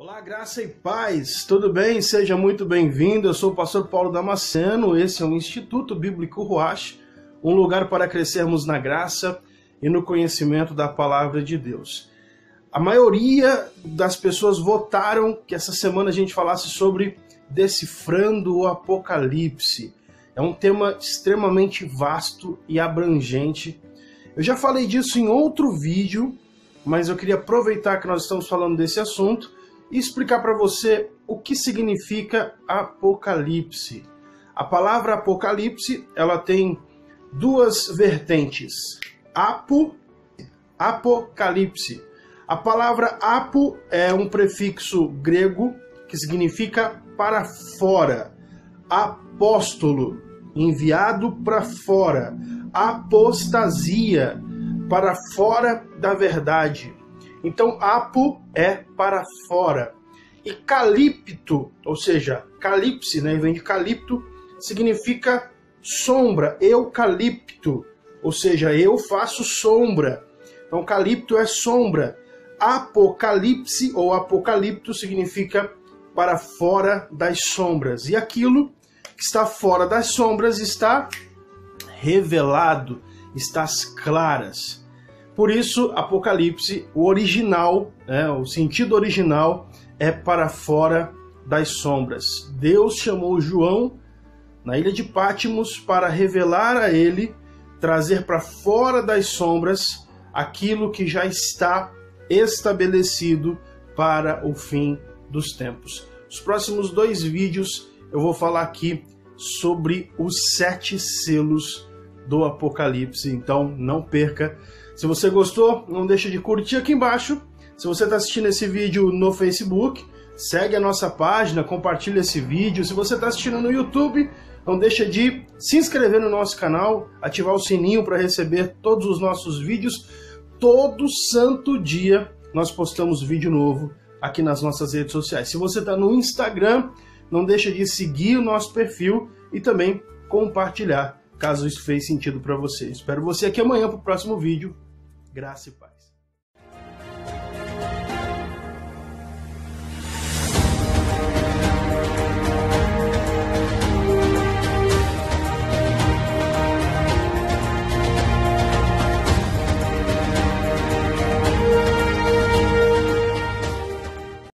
Olá, graça e paz, tudo bem? Seja muito bem-vindo. Eu sou o pastor Paulo Damasceno. Esse é o Instituto Bíblico Ruach, um lugar para crescermos na graça e no conhecimento da palavra de Deus. A maioria das pessoas votaram que essa semana a gente falasse sobre decifrando o Apocalipse. É um tema extremamente vasto e abrangente. Eu já falei disso em outro vídeo, mas eu queria aproveitar que nós estamos falando desse assunto e explicar para você o que significa Apocalipse. A palavra Apocalipse ela tem duas vertentes: apo, apocalipse. A palavra apo é um prefixo grego que significa para fora. Apóstolo, enviado para fora. Apostasia, para fora da verdade. Então, apo é para fora. E calipto, ou seja, calipse, né, vem de calipto, significa sombra, eucalipto, ou seja, eu faço sombra. Então, calipto é sombra. Apocalipse ou apocalipto significa para fora das sombras. E aquilo que está fora das sombras está revelado, está às claras. Por isso, Apocalipse, o original, né, o sentido original é para fora das sombras. Deus chamou João na ilha de Pátimos para revelar a ele, trazer para fora das sombras aquilo que já está estabelecido para o fim dos tempos. Os próximos dois vídeos eu vou falar aqui sobre os sete selos do Apocalipse, então não perca. Se você gostou, não deixe de curtir aqui embaixo. Se você está assistindo esse vídeo no Facebook, segue a nossa página, compartilha esse vídeo. Se você está assistindo no YouTube, não deixa de se inscrever no nosso canal, ativar o sininho para receber todos os nossos vídeos. Todo santo dia nós postamos vídeo novo aqui nas nossas redes sociais. Se você está no Instagram, não deixa de seguir o nosso perfil e também compartilhar, caso isso fez sentido para você. Espero você aqui amanhã para o próximo vídeo. Graça e paz.